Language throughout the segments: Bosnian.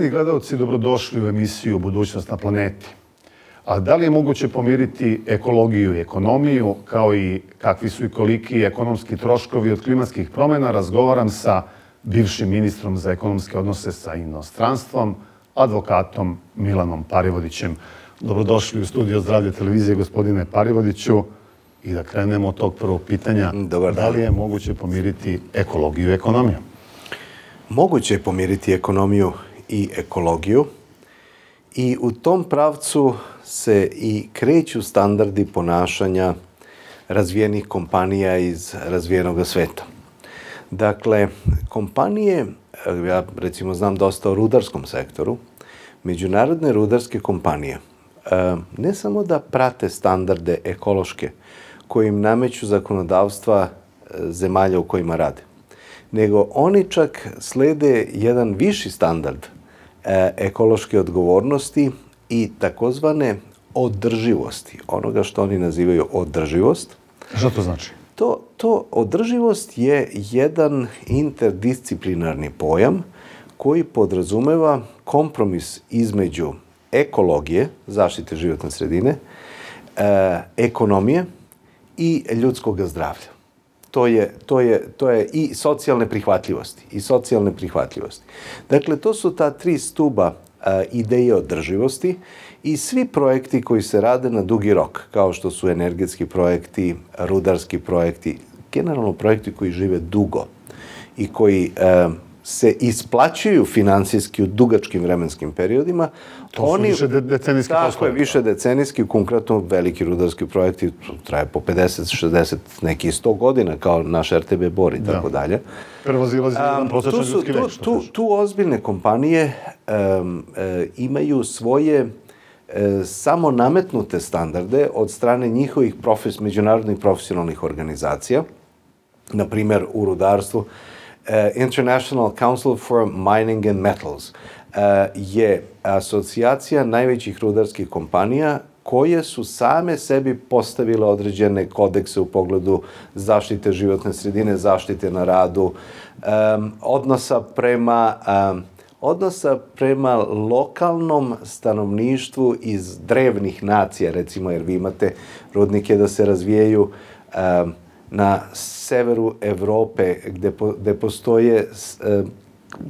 Cijenjeni gledalci, dobrodošli u emisiju Budućnost na planeti. A da li je moguće pomiriti ekologiju i ekonomiju, kao i kakvi su i koliki ekonomski troškovi od klimatskih promjena, razgovaram sa bivšim ministrom za ekonomske odnose sa inostranstvom, advokatom Milanom Parivodićem. Dobrodošli u studio Zdravlje televizije, gospodine Parivodiću. I da krenemo od tog prvog pitanja, Dobar da li je moguće pomiriti ekologiju i ekonomiju? Moguće je pomiriti ekonomiju i ekologiju i u tom pravcu se i kreću standardi ponašanja razvijenih kompanija iz razvijenog sveta. Dakle, kompanije, ja recimo znam dosta o rudarskom sektoru, međunarodne rudarske kompanije e, ne samo da prate standarde ekološke koje im nameću zakonodavstva e, zemalja u kojima rade, nego oni čak slede jedan viši standard ekološke odgovornosti i takozvane održivosti, onoga što oni nazivaju održivost. Što to znači? To, to održivost je jedan interdisciplinarni pojam koji podrazumeva kompromis između ekologije, zaštite životne sredine, e, ekonomije i ljudskog zdravlja. To je, to, je, to je i socijalne prihvatljivosti. I socijalne prihvatljivosti. Dakle, to su ta tri stuba e, ideje održivosti i svi projekti koji se rade na dugi rok, kao što su energetski projekti, rudarski projekti, generalno projekti koji žive dugo i koji e, se isplaćuju finansijski u dugačkim vremenskim periodima. To oni, su više decenijski poslovi. Tako je, više decenijski, konkretno veliki rudarski projekti traje po 50, 60, neki 100 godina, kao naš RTB Bor i tako dalje. Prvo zilazi jedan prosječan ljudski već. Tu, tu, tu ozbiljne kompanije um, e, imaju svoje e, samo nametnute standarde od strane njihovih profes, međunarodnih profesionalnih organizacija, na primjer u rudarstvu, uh, Eh, International Council for Mining and Metals uh, je asocijacija najvećih rudarskih kompanija koje su same sebi postavile određene kodekse u pogledu zaštite životne sredine, zaštite na radu, um, odnosa prema um, odnosa prema lokalnom stanovništvu iz drevnih nacija, recimo, jer vi imate rudnike da se razvijaju um, na severu Evrope gde, po, gde postoje e,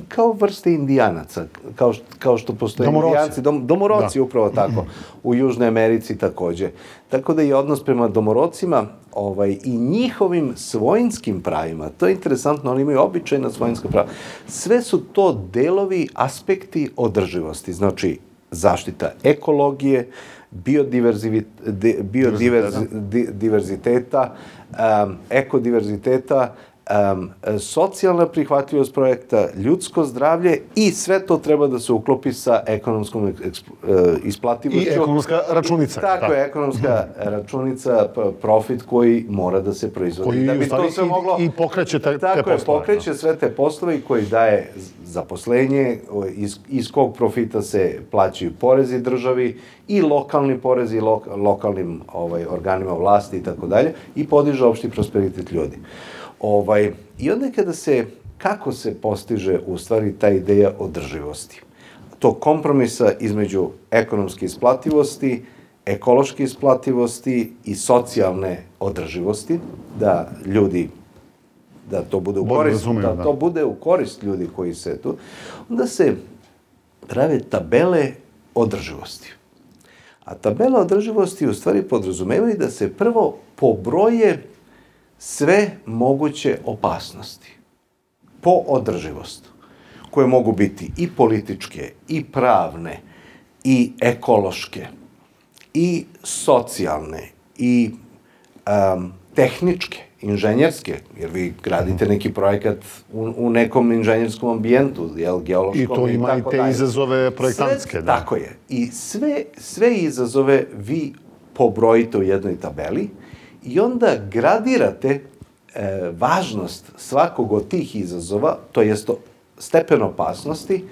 kao vrste indijanaca, kao, kao što postoje domoroci. indijanci, dom, domoroci da. upravo tako, u Južnoj Americi takođe. Tako da je odnos prema domorocima ovaj, i njihovim svojinskim pravima, to je interesantno, oni imaju običajna svojinska prava, sve su to delovi, aspekti održivosti, znači zaštita ekologije, biodiverziteta, um, ekodiverziteta, um, socijalna prihvatljivost projekta, ljudsko zdravlje i sve to treba da se uklopi sa ekonomskom uh, isplativošću. I ekonomska računica. Tako da. je, ekonomska računica, profit koji mora da se proizvodi. Koji da bi to sve moglo, i, pokreće te, tako te poslove. Tako je, pokreće sve te poslove i koji daje zaposlenje, iz, iz kog profita se plaćaju porezi državi i lokalni porezi lo, lokalnim ovaj, organima vlasti i tako dalje i podiže opšti prosperitet ljudi. Ovaj, I onda kada se, kako se postiže u stvari ta ideja održivosti? To kompromisa između ekonomske isplativosti, ekološke isplativosti i socijalne održivosti, da ljudi da to bude u korist, razumiju, da, da to bude u korist ljudi koji se tu, onda se prave tabele održivosti. A tabela održivosti u stvari podrazumevaju da se prvo pobroje sve moguće opasnosti po održivost, koje mogu biti i političke, i pravne, i ekološke, i socijalne, i um, tehničke inženjerske, jer vi gradite neki projekat u, u nekom inženjerskom ambijentu, jel, geološkom i to ima i, te daje. izazove projektantske. Sve, da. Tako je. I sve, sve izazove vi pobrojite u jednoj tabeli i onda gradirate e, važnost svakog od tih izazova, to jest stepen opasnosti,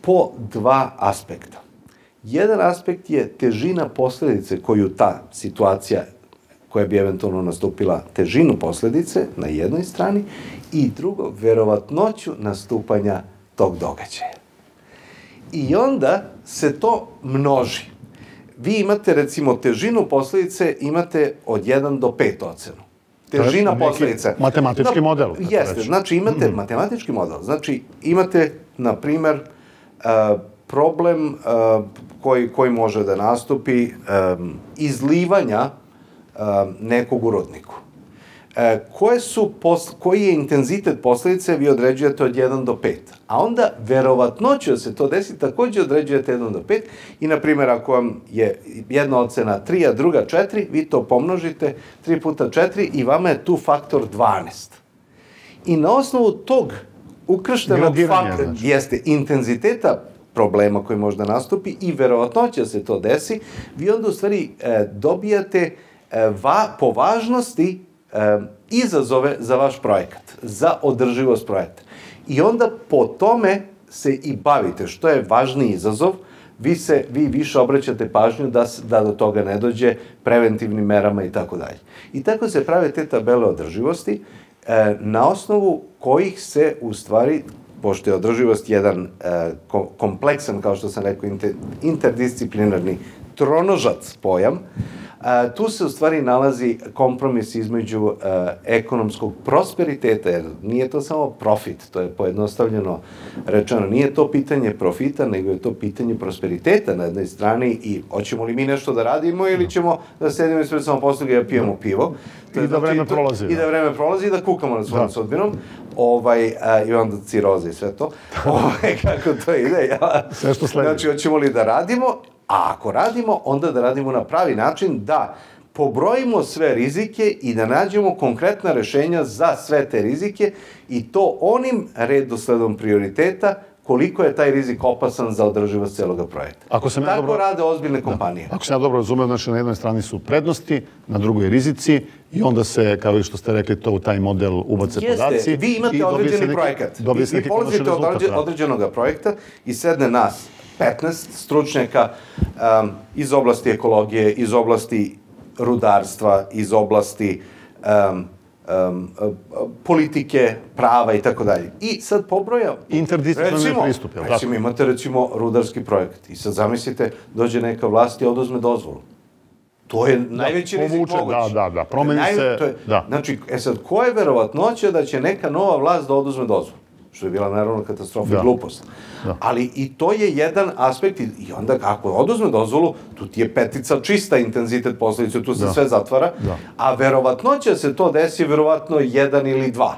po dva aspekta. Jedan aspekt je težina posljedice koju ta situacija koja bi eventualno nastupila težinu posljedice na jednoj strani i drugo, verovatnoću nastupanja tog događaja. I onda se to množi. Vi imate, recimo, težinu posledice imate od 1 do 5 ocenu. Težina neki posledice. matematički model, Jeste, reći. znači imate matematički model. Znači imate, na primer, uh, problem uh, koji, koji može da nastupi um, izlivanja um, nekog u rodniku. E, koje su pos, koji je intenzitet posledice vi određujete od 1 do 5. A onda verovatnoće da se to desi takođe određujete 1 do 5 i na primjer ako vam je jedna ocena 3, a druga 4, vi to pomnožite 3 puta 4 i vama je tu faktor 12. I na osnovu tog ukrštenog faktora, znači. jeste intenziteta problema koji možda nastupi i verovatnoće da se to desi, vi onda u stvari e, dobijate e, va, po važnosti e, izazove za vaš projekat, za održivost projekta. I onda po tome se i bavite. Što je važniji izazov, vi, se, vi više obraćate pažnju da, da do toga ne dođe preventivnim merama i tako dalje. I tako se prave te tabele održivosti e, na osnovu kojih se u stvari pošto je održivost jedan e, kompleksan, kao što sam rekao, inter, interdisciplinarni tronožac pojam, a, tu se u stvari nalazi kompromis između e, ekonomskog prosperiteta, jer nije to samo profit, to je pojednostavljeno rečeno, nije to pitanje profita, nego je to pitanje prosperiteta na jednoj strani i hoćemo li mi nešto da radimo ili ćemo da sedimo ispred samoposluge i da pijemo pivo. To I da vreme to- prolazi, I da. vreme prolazi i da kukamo nad svojom sudbinom. Ovaj, a, I onda ciroze i sve to. ovaj, kako to ide. Ja. Sve što sledi. Znači, hoćemo li da radimo, a ako radimo, onda da radimo na pravi način, da pobrojimo sve rizike i da nađemo konkretna rešenja za sve te rizike i to onim redosledom prioriteta koliko je taj rizik opasan za održivost celoga projekta. Ako sam ja Tako dobro- rade ozbiljne kompanije. Ako sam ja dobro razumeo, znači na jednoj strani su prednosti, na drugoj rizici i onda se, kao i što ste rekli, to u taj model ubace podaci. Jeste, vi i imate se određeni neki- projekat. Dobije se vi, neki vi polazite od da. određenog projekta i sedne nas 15 stručnjaka um, iz oblasti ekologije, iz oblasti rudarstva, iz oblasti um, um, politike, prava i tako dalje. I sad pobroja... Interdisciplinarni pristup, jel tako? Recimo, imate recimo rudarski projekat i sad zamislite, dođe neka vlast i oduzme dozvolu. To je najveći rizik povuče, moguć. da, da, da, promeni se, je, da. Znači, e sad, ko je verovatnoća da će neka nova vlast da oduzme dozvolu? Što je bila naravno katastrofa Da. i glupost. Da. Ali i to je jedan aspekt i, onda ako oduzme dozvolu, tu ti je petica čista intenzitet posledice, tu se Da. sve zatvara, Da. a verovatnoća se to desi verovatno jedan ili dva.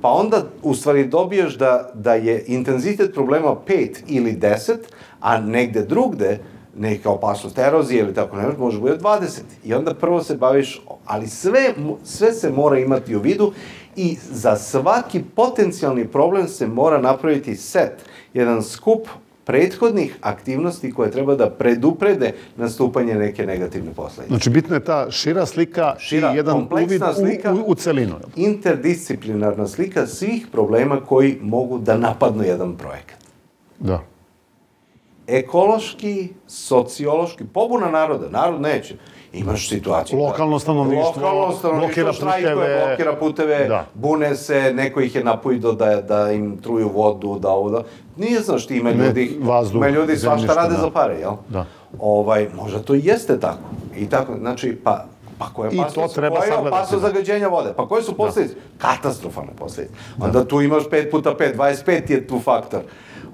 Pa onda u stvari dobiješ da, da je intenzitet problema 5 ili 10, a negde drugde neka opasnost erozije ili tako nešto, može bude 20. I onda prvo se baviš, ali sve, sve se mora imati u vidu i za svaki potencijalni problem se mora napraviti set, jedan skup prethodnih aktivnosti koje treba da preduprede nastupanje neke negativne posledice. Znači, bitna je ta šira slika Šira, i jedan uvid slika. u, u, u celinu. interdisciplinarna slika svih problema koji mogu da napadnu jedan projekat. Da. Ekološki, sociološki, pobuna naroda, narod neće. Imaš situaciju. Lokalno stanovništvo Lokalno stanovništvo blokira štrajkuje, puteve. blokira puteve, Da. bune se, neko ih je napojdo da, da im truju vodu, da ovo da... Nije znaš ti, ima Ne, ljudi, vazduh, ima ljudi svašta rade da. za pare, jel? Da. Ovaj, možda to i jeste tako. I tako, znači, pa, pa koja je I to treba sagledati, opasnost da. zagađenja vode? Pa koje su posljedice? Katastrofalne posljedice. Onda tu imaš 5 puta 5, 25 je tu faktor.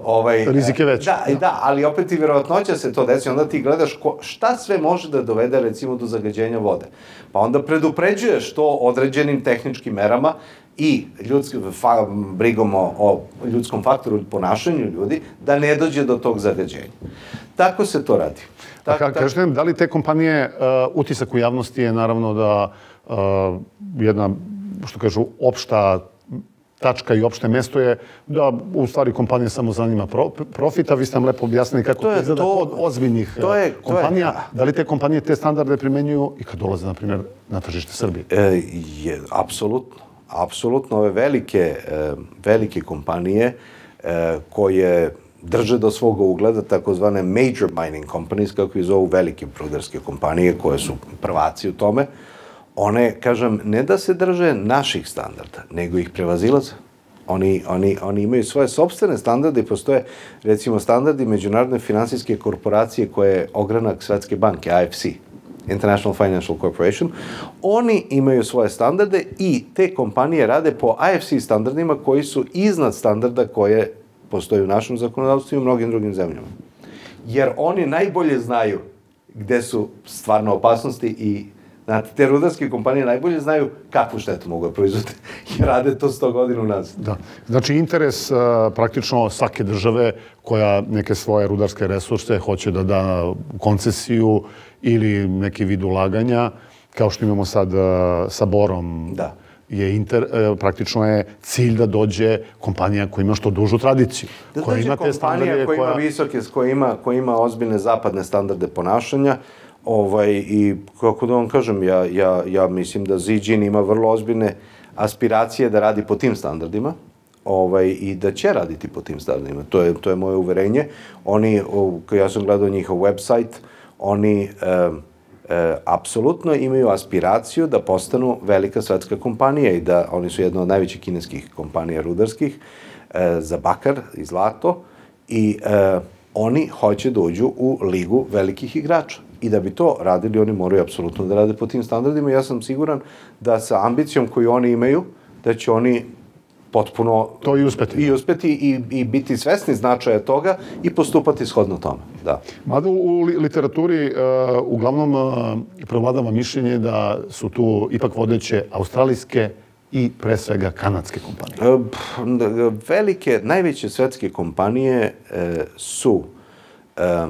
Ovaj, Rizik je veći. Da, da, da, ali opet i verovatnoća se to desi, onda ti gledaš ko, šta sve može da dovede recimo do zagađenja vode. Pa onda predupređuješ to određenim tehničkim merama i ljudskim fa, brigom o, o ljudskom faktoru i ponašanju ljudi, da ne dođe do tog zagađenja. Tako se to radi. Tak, ka, kažete nam, da li te kompanije, uh, utisak u javnosti je naravno da uh, jedna, što kažu, opšta tačka i opšte mesto je da u stvari kompanija samo zanima pro, profit, a vi ste nam lepo objasnili kako To je izgleda to- kod ozbiljnih to je- uh, to je- kompanija. Da li te kompanije te standarde primenjuju i kad dolaze, na primjer, na tržište Srbije? E, je, apsolutno. Apsolutno ove velike, e, velike kompanije e, koje drže do svoga ugleda, takozvane major mining companies, kako ih zovu velike prudarske kompanije koje su prvaci u tome, one, kažem, ne da se drže naših standarda, nego ih prevazilaze. Oni, oni, oni imaju svoje sobstvene standarde i postoje, recimo, standardi Međunarodne finansijske korporacije koje je ogranak Svetske banke, AFC, International Financial Corporation. Oni imaju svoje standarde i te kompanije rade po AFC standardima koji su iznad standarda koje postoje u našem zakonodavstvu i u mnogim drugim zemljama. Jer oni najbolje znaju gde su stvarno opasnosti i Znate, te rudarske kompanije najbolje znaju kakvu štetu mogu da proizvode i rade to sto godina nazad. Da. Znači, interes uh, praktično svake države koja neke svoje rudarske resurse hoće da da koncesiju ili neki vid ulaganja, kao što imamo sad uh, sa Borom, Da. je inter, uh, praktično je cilj da dođe kompanija koja ima što dužu tradiciju. Da koja dođe ima te kompanija standarde koja ima visoke, koja ima, koja ima ozbiljne zapadne standarde ponašanja, ovaj, i kako da vam kažem, ja, ja, ja mislim da Zijin ima vrlo ozbiljne aspiracije da radi po tim standardima, ovaj, i da će raditi po tim standardima. To je, to je moje uverenje. Oni, ja sam gledao njihov website, oni e, e, apsolutno imaju aspiraciju da postanu velika svetska kompanija i da oni su jedna od najvećih kineskih kompanija rudarskih e, za bakar i zlato i e, oni hoće da uđu u ligu velikih igrača. I da bi to radili, oni moraju apsolutno da rade po tim standardima. Ja sam siguran da sa ambicijom koju oni imaju, da će oni potpuno To i uspeti. i uspeti i, i biti svesni značaja toga i postupati shodno tome. Da. Mada u u li- literaturi uh, uglavnom uh, prevladava mišljenje da su tu ipak vodeće australijske i pre svega kanadske kompanije. E, pff, Velike, najveće svetske kompanije e, su e,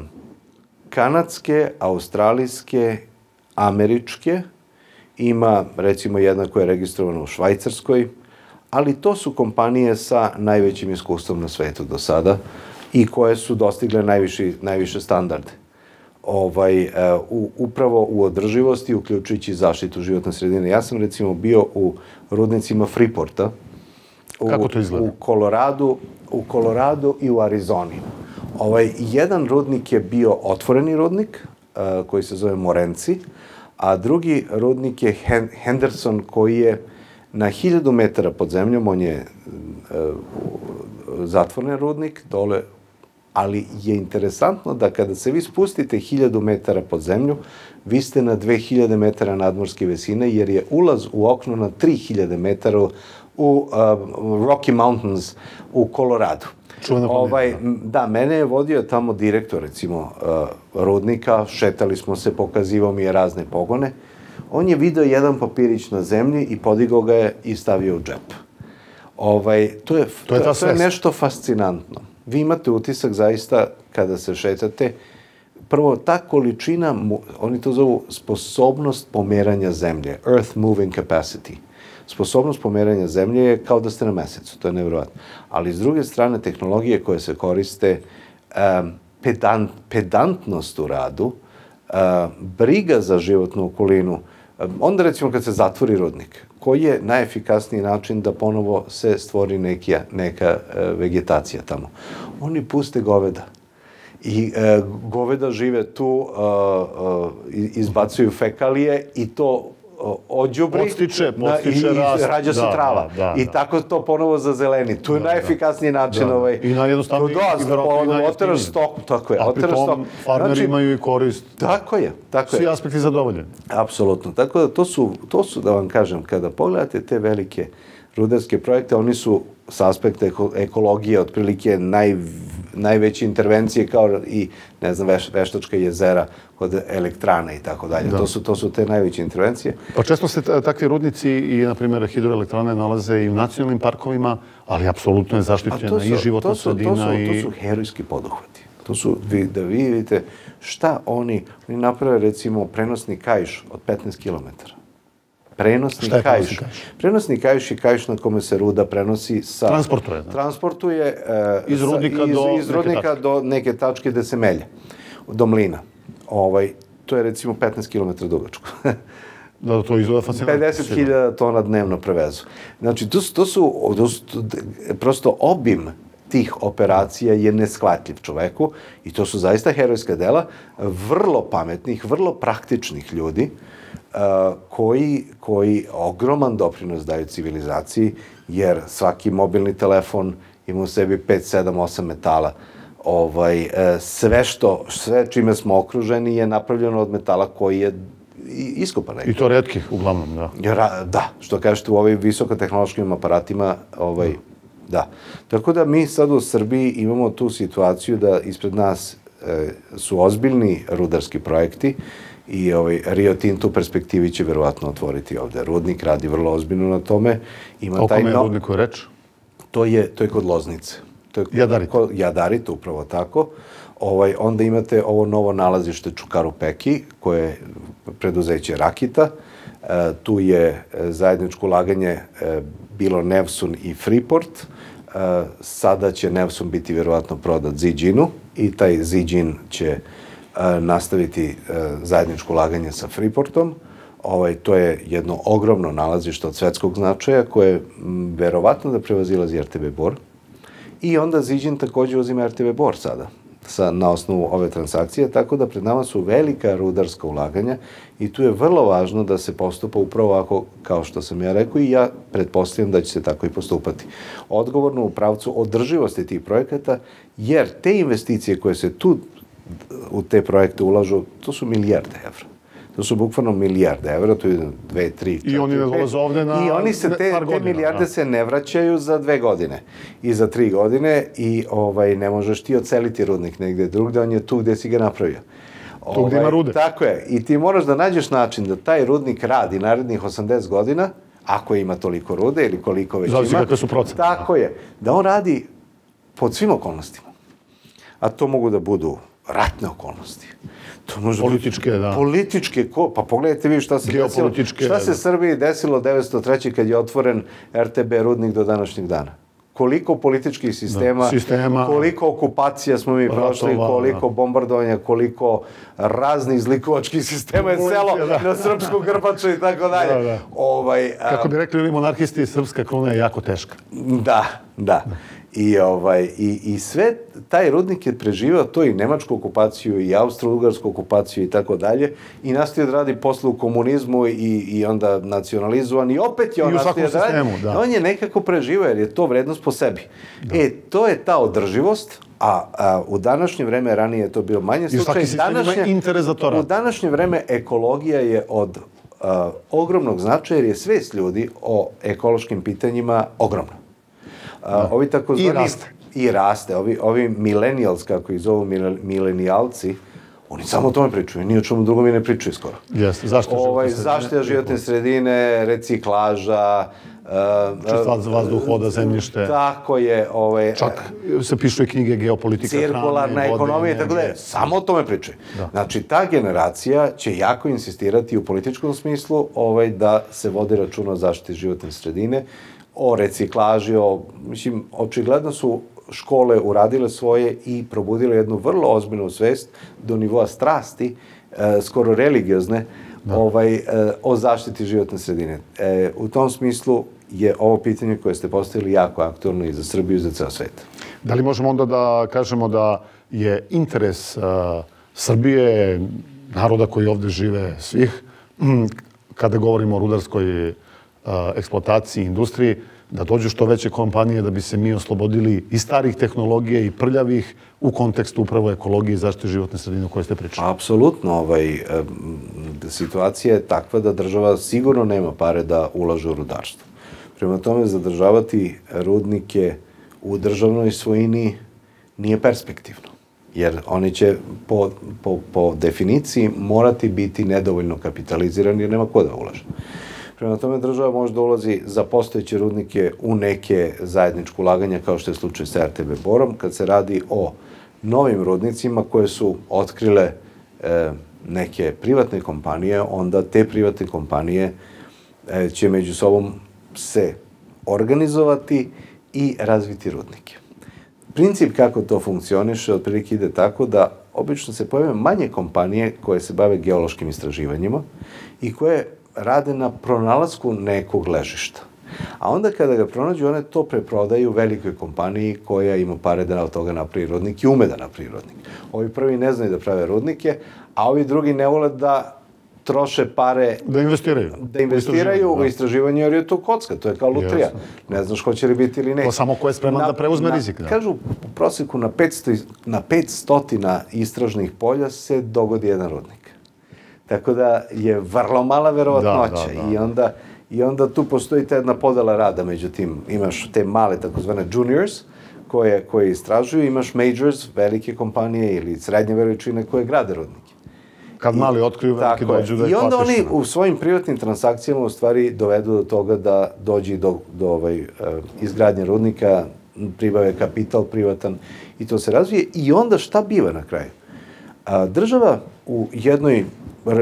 kanadske, australijske, američke, ima recimo jedna koja je registrovana u Švajcarskoj, ali to su kompanije sa najvećim iskustvom na svetu do sada i koje su dostigle najviši, najviše standarde. Ovaj, e, u, upravo u održivosti, uključujući zaštitu životne sredine. Ja sam recimo bio u rudnicima Freeporta, u, Kako to izgleda? U Koloradu, u Koloradu i u Arizoni. Ovaj, jedan rudnik je bio otvoreni rudnik, uh, koji se zove Morenci, a drugi rudnik je Hen Henderson, koji je na hiljadu metara pod zemljom, on je eh, uh, zatvoren rudnik, dole ali je interesantno da kada se vi spustite hiljadu metara pod zemlju, vi ste na 2000 metara nadmorske visine, jer je ulaz u okno na 3000 metara u uh, Rocky Mountains u Koloradu. Čuvena ovaj, da, mene je vodio tamo direktor, recimo, uh, rudnika, šetali smo se, pokazivao mi je razne pogone. On je video jedan papirić na zemlji i podigao ga je i stavio u džep. Ovaj, to, je, To je ta to je nešto fascinantno. Vi imate utisak zaista kada se šetate, prvo ta količina, oni to zovu sposobnost pomeranja zemlje, earth moving capacity. Sposobnost pomeranja zemlje je kao da ste na mesecu, to je nevjerojatno. Ali s druge strane, tehnologije koje se koriste, um, pedant, pedantnost u radu, uh, briga za životnu okolinu, um, onda recimo kad se zatvori rudnik, koji je najefikasniji način da ponovo se stvori nekija, neka uh, vegetacija tamo? Oni puste goveda. I e, goveda žive tu, e, e, i- izbacuju fekalije i to ođubri Podstiče- na- i, podstiče i rast. rađa se Da, trava. da, da, I da. tako to ponovo zazeleni. Tu je najefikasniji način. Da. Ovaj, I najjednostavniji Da, i ono, oteraš stok, tako je. A oteraš pritom stok. farmeri Znači, imaju i korist. Tako je, tako Svi je. aspekti zadovoljeni. Apsolutno. Tako da to su, to su, da vam kažem, kada pogledate te velike rudarske projekte, oni su s aspekta eko, ekologije otprilike naj, najveće intervencije kao i, ne znam, veš, veštačka jezera kod elektrana i tako dalje. To su, to su te najveće intervencije. Pa često se ta- takvi rudnici i, na primjer, hidroelektrane nalaze i u nacionalnim parkovima, ali apsolutno je zaštićena i životna to su, to sredina su, i... to su herojski poduhvati. To su, vi, da vi vidite šta oni, oni naprave recimo prenosni kajš od 15 km. Prenosni Šta je kajš. prenosni kaiš? Prenosni kajš je kajš na kome se ruda prenosi sa... Transportuje, da. Transportuje e, Iz sa- rudnika iz, do iz neke rudnika tačke. do neke tačke gde se melje. Do mlina. Ovaj, to je recimo 15 km dugačko. Da, to izgleda fascinantno. 50.000 tona dnevno prevezu. Znači, to su, to su, to su to- prosto obim tih operacija je neshvatljiv čoveku i to su zaista herojska dela vrlo pametnih, vrlo praktičnih ljudi uh, koji, koji ogroman doprinos daju civilizaciji jer svaki mobilni telefon ima u sebi 5, 7, 8 metala. Ovaj, e, sve što, sve čime smo okruženi je napravljeno od metala koji je iskopan. I to redkih, uglavnom, da. Ra, da, što kažete u ovim visokotehnološkim aparatima, ovaj, da. Tako da mi sad u Srbiji imamo tu situaciju da ispred nas e, su ozbiljni rudarski projekti i ovaj, Rio Tinto perspektivi će verovatno otvoriti ovde. Rudnik radi vrlo ozbiljno na tome. Ima o taj kome je no... rudniku reč? To je, to je kod Loznice. To je Jadarit. Kod, Jadarit, upravo tako. Ovaj, onda imate ovo novo nalazište Čukaru Peki, koje je preduzeće Rakita. E, tu je e, zajedničko ulaganje e, bilo Nevsun i Freeport. E, sada će Nevsun biti vjerovatno prodat Zijinu i taj Zijin će e, nastaviti e, zajedničko ulaganje sa Freeportom. Ovaj, to je jedno ogromno nalazište od svetskog značaja koje m, verovatno da prevazilazi RTB Bor. I onda Zijin također uzima RTB Bor sada sa, na osnovu ove transakcije, tako da pred nama su velika rudarska ulaganja i tu je vrlo važno da se postupa upravo ovako kao što sam ja rekao i ja pretpostavljam da će se tako i postupati. Odgovorno u pravcu održivosti tih projekata, jer te investicije koje se tu u te projekte ulažu, to su milijarde evra. To su bukvalno milijarde evra, to je dve, tri, četiri, I oni ne dolaze ovde na I oni se, te, par godina, te milijarde da. se ne vraćaju za dve godine i za tri godine i ovaj ne možeš ti oceliti rudnik negde drugde, on je tu gde si ga napravio. Tu gde ima ovaj, rude. Tako je. I ti moraš da nađeš način da taj rudnik radi narednih 80 godina, ako ima toliko rude ili koliko već Zavisi ima. kakve su procene. Tako je. Da on radi pod svim okolnostima. A to mogu da budu ratne okolnosti. To može političke, da. Političke, ko, pa pogledajte vi šta se desilo. Šta se Srbiji desilo 903. kad je otvoren RTB rudnik do današnjeg dana? Koliko političkih sistema, da, sistema koliko okupacija smo mi prošli, koliko da. bombardovanja, koliko raznih zlikovačkih sistema je selo da. na srpsku grbaču i tako dalje. Da, da. Ovaj, Kako bi rekli monarhisti, srpska kruna je jako teška. Da, da. I, ovaj, i, I sve, taj rudnik je preživao to i nemačku okupaciju i austro-ugarsku okupaciju i tako dalje i nastavio da radi posle u komunizmu i, i onda nacionalizovan i opet je on nastavio da radi. Da. On je nekako preživao jer je to vrednost po sebi. Da. E, to je ta održivost, a, a u današnje vreme, ranije je to bio manje slučaj. Interes za to U današnje vreme ekologija je od uh, ogromnog značaja jer je svest ljudi o ekološkim pitanjima ogromna. A, ovi tako I raste. I raste. Ovi, ovi millennials, kako ih zovu milenijalci, oni samo o tome pričaju, ni o čemu drugom i ne pričaju skoro. Jeste, zašto ovaj, Zaštita životne sredine, reciklaža, Uh, Čista vazduh, voda, zemljište. Tako je. Ovaj, Čak se pišu i knjige geopolitika, cirkularna hrane, ekonomija, tako da samo o tome pričaju. Da. Znači, ta generacija će jako insistirati u političkom smislu ovaj, da se vode računa o zaštiti životne sredine, o reciklaži, o, mislim, očigledno su škole uradile svoje i probudile jednu vrlo ozbiljnu svest do nivoa strasti, e, skoro religiozne, da. ovaj, e, o zaštiti životne sredine. E, u tom smislu je ovo pitanje koje ste postavili jako aktualno i za Srbiju i za ceo svet. Da li možemo onda da kažemo da je interes uh, Srbije, naroda koji ovde žive, svih, kada govorimo o rudarskoj eksploataciji, industriji, da dođu što veće kompanije da bi se mi oslobodili i starih tehnologija i prljavih u kontekstu upravo ekologije i zaštite životne sredine o kojoj ste pričali. Apsolutno. Ovaj, situacija je takva da država sigurno nema pare da ulaže u rudarstvo. Prema tome, zadržavati rudnike u državnoj svojini nije perspektivno. Jer oni će po, po, po definiciji morati biti nedovoljno kapitalizirani jer nema ko da ulaže. Prema tome država može da ulazi za postojeće rudnike u neke zajedničke ulaganja kao što je slučaj sa RTB Borom, kad se radi o novim rudnicima koje su otkrile e, neke privatne kompanije, onda te privatne kompanije e, će među sobom se organizovati i razviti rudnike. Princip kako to funkcioniše otprilike ide tako da obično se pojave manje kompanije koje se bave geološkim istraživanjima i koje rade na pronalasku nekog ležišta. A onda kada ga pronađu, one to preprodaju velikoj kompaniji koja ima pare da od toga napravi rudnik i ume da napravi rudnik. Ovi prvi ne znaju da prave rudnike, a ovi drugi ne vole da troše pare... Da investiraju. Da investiraju u istraživanje, jer je to kocka, to je kao lutrija. Jasno. Ne znaš hoće li biti ili ne. To samo ko je spreman na, da preuzme na, rizik. Da. Kažu, u prosjeku na 500, na 500 istražnih polja se dogodi jedan rudnik. Tako da je vrlo mala verovatnoća. Da, da, da. I onda... I onda tu postoji ta jedna podela rada, međutim, imaš te male takozvane juniors, koje, koje istražuju, imaš majors, velike kompanije ili srednje veličine koje grade rudnike. Kad mali otkriju, veliki dođu da je I onda oni u svojim privatnim transakcijama u stvari dovedu do toga da dođe do, do ovaj, uh, izgradnje rudnika, pribave kapital privatan i to se razvije. I onda šta biva na kraju? A, država u jednoj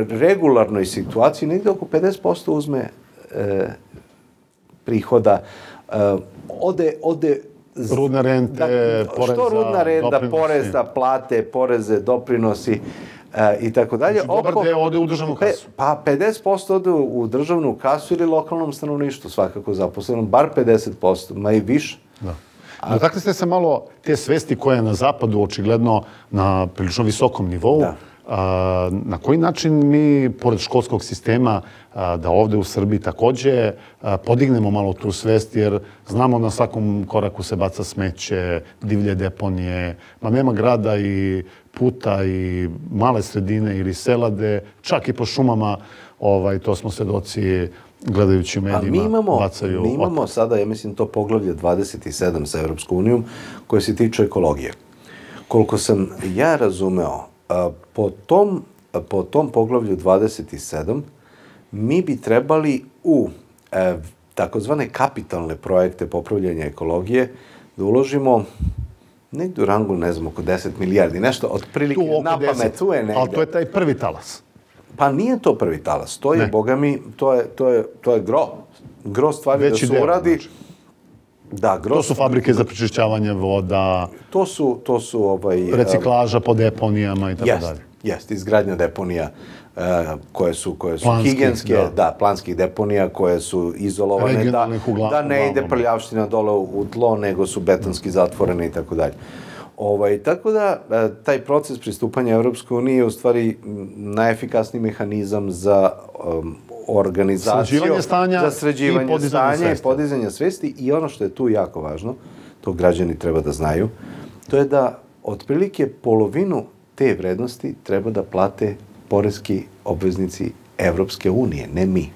regularnoj situaciji negde oko 50% uzme e, prihoda, e, ode, ode Rudne rente, da, poreza, Što rudna renta, doprinosi. poreza, plate, poreze, doprinosi e, i tako dalje. Znači, dobar deo ode u državnu kasu. Pe, pa 50% ode u državnu kasu ili lokalnom stanovništvu, svakako zaposlenom, bar 50%, ma i više. Da. A... Dotakli ste se malo te svesti koje je na zapadu očigledno na prilično visokom nivou. Da Na koji način mi, pored školskog sistema, da ovde u Srbiji takođe podignemo malo tu svest, jer znamo na svakom koraku se baca smeće, divlje deponije, ma nema grada i puta i male sredine ili selade, čak i po šumama, ovaj, to smo svedoci gledajući medijima, mi imamo, bacaju Mi imamo otpad. sada, ja mislim, to poglavlje 27 sa Europskom unijom, koje se tiče ekologije. Koliko sam ja razumeo, po tom, po tom poglavlju 27 mi bi trebali u e, takozvane kapitalne projekte popravljanja ekologije da uložimo negdje u rangu, ne znam, oko 10 milijardi, nešto od prilike na pamet, tu je negdje. Ali to je taj prvi talas. Pa nije to prvi talas, to je, ne. boga mi, to je, to je, to je gro. Gro stvari Veći da se uradi. Znači. Da. To su fabrike za prečišćavanje voda. To su, to su ovaj... Reciklaža po deponijama i tako jest, dalje. Jeste, izgradnja deponija uh, koje su, koje su Planski, higijenske, da. da, planskih deponija koje su izolovane, da, ugla, da ne ide prljavština dole u tlo, nego su betonski zatvorene i tako dalje. Ovaj, tako da, e, taj proces pristupanja Europskoj uniji je u stvari najefikasniji mehanizam za um, organizaciju, sređivanje stanja za sređivanje i stanja svesti. i podizanje svesti i ono što je tu jako važno, to građani treba da znaju, to je da otprilike polovinu te vrednosti treba da plate porezki obveznici Evropske unije, ne mi.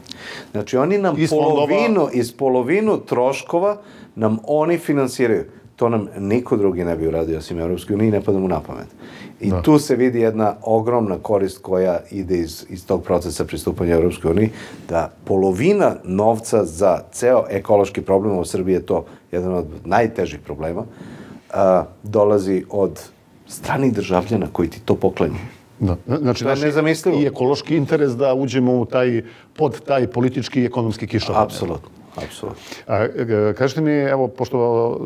Znači, oni nam iz polovinu, iz polovinu troškova nam oni finansiraju. To nam niko drugi ne bi uradio osim Evropske unije i ne pada mu na pamet. I da. tu se vidi jedna ogromna korist koja ide iz, iz tog procesa pristupanja Evropskoj uniji, da polovina novca za ceo ekološki problem u Srbiji je to jedan od najtežih problema, a, dolazi od stranih državljana koji ti to poklanju. Da. Znači, to je I ekološki interes da uđemo u taj, pod taj politički i ekonomski kišovod. Apsolutno. Apsolutno. E, kažete mi, evo, pošto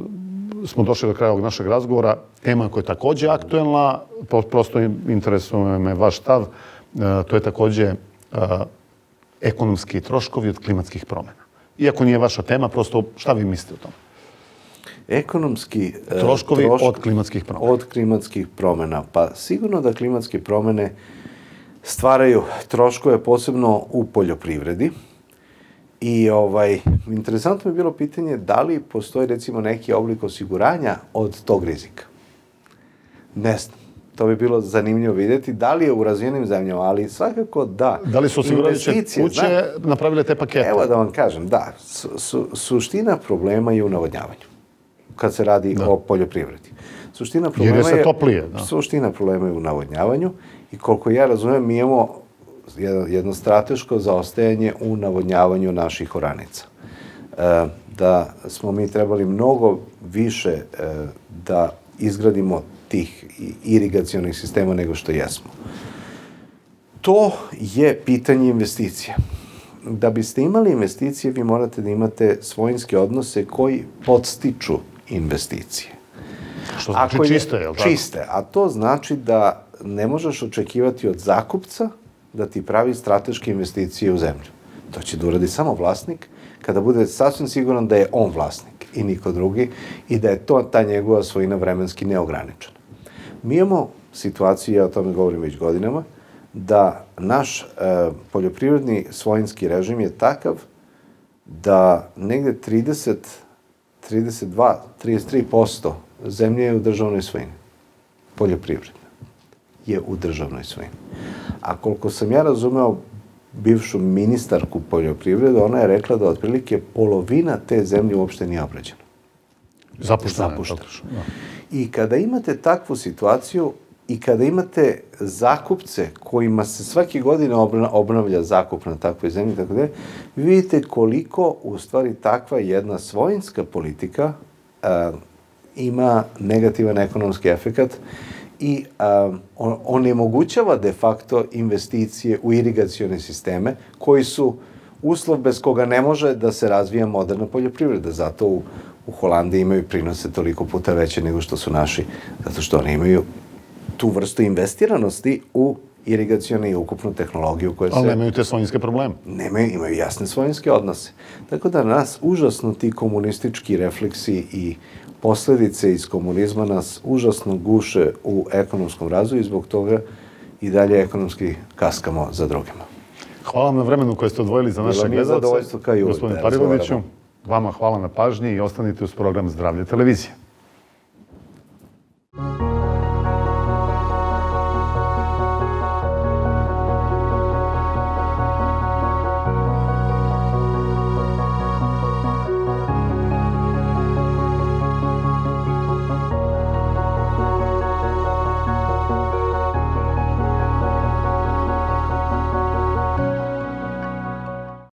smo došli do kraja ovog našeg razgovora, tema koja je također aktuelna, prosto interesuje me vaš stav, e, to je također e, ekonomski troškovi od klimatskih promjena. Iako nije vaša tema, prosto šta vi mislite o tom? Ekonomski e, troškovi troško, od klimatskih promjena. Od klimatskih promjena. Pa sigurno da klimatske promjene stvaraju troškove posebno u poljoprivredi. I ovaj, interesantno je bilo pitanje da li postoji recimo neki oblik osiguranja od tog rizika. Ne znam. To bi bilo zanimljivo vidjeti. Da li je u razvijenim zemljama, ali svakako da. Da li su osiguravajuće kuće zna, napravile te pakete? Evo da vam kažem, da. Su, su, suština problema je u navodnjavanju. Kad se radi da. o poljoprivredi. Suština problema Jer je, se toplije, da. suština problema je u navodnjavanju i koliko ja razumijem, mi imamo jedno, strateško zaostajanje u navodnjavanju naših oranica. E, da smo mi trebali mnogo više e, da izgradimo tih irigacijonih sistema nego što jesmo. To je pitanje investicija. Da biste imali investicije, vi morate da imate svojinske odnose koji podstiču investicije. Što znači Ako čiste, je li tako? Čiste, a to znači da ne možeš očekivati od zakupca da ti pravi strateške investicije u zemlju. To će da uradi samo vlasnik kada bude sasvim siguran da je on vlasnik i niko drugi i da je to ta njegova svojina vremenski neograničena. Mi imamo situaciju, ja o tome govorim već godinama, da naš e, poljoprivredni svojinski režim je takav da negde 30, 32, 33% zemlje je u državnoj svojini. Poljoprivredna je u državnoj svojini. A koliko sam ja razumeo bivšu ministarku poljoprivrede, ona je rekla da otprilike polovina te zemlje uopšte nije obrađena. Zapuštena. Zapuštena. I kada imate takvu situaciju, I kada imate zakupce kojima se svake godine obnavlja zakup na takvoj zemlji, tako da vi vidite koliko u stvari takva jedna svojinska politika a, ima negativan ekonomski efekat i a, on, onemogućava de facto investicije u irigacione sisteme koji su uslov bez koga ne može da se razvija moderna poljoprivreda. Zato u, u Holandiji imaju prinose toliko puta veće nego što su naši, zato što oni imaju tu vrstu investiranosti u irigacijone i ukupnu tehnologiju koja se... Ali nemaju te svojinske probleme. Nemaju, imaju jasne svojinske odnose. Tako da nas užasno ti komunistički refleksi i posledice iz komunizma nas užasno guše u ekonomskom razvoju i zbog toga i dalje ekonomski kaskamo za drugima. Hvala vam na vremenu koje ste odvojili za naše gledalce. Gospodin Parivoviću, vama hvala na pažnji i ostanite uz program Zdravlje televizije.